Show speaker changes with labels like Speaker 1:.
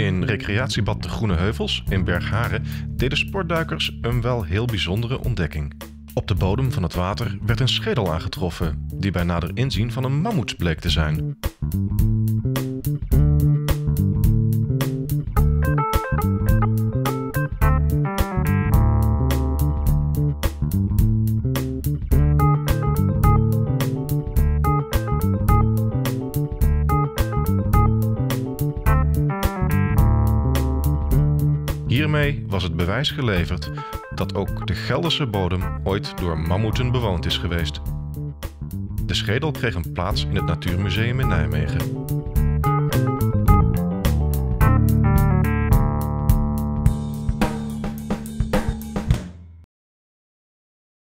Speaker 1: In recreatiebad De Groene Heuvels in Bergharen deden sportduikers een wel heel bijzondere ontdekking. Op de bodem van het water werd een schedel aangetroffen, die bij nader inzien van een mammoet bleek te zijn. Hiermee was het bewijs geleverd dat ook de Gelderse bodem ooit door mammoeten bewoond is geweest. De schedel kreeg een plaats in het Natuurmuseum in Nijmegen.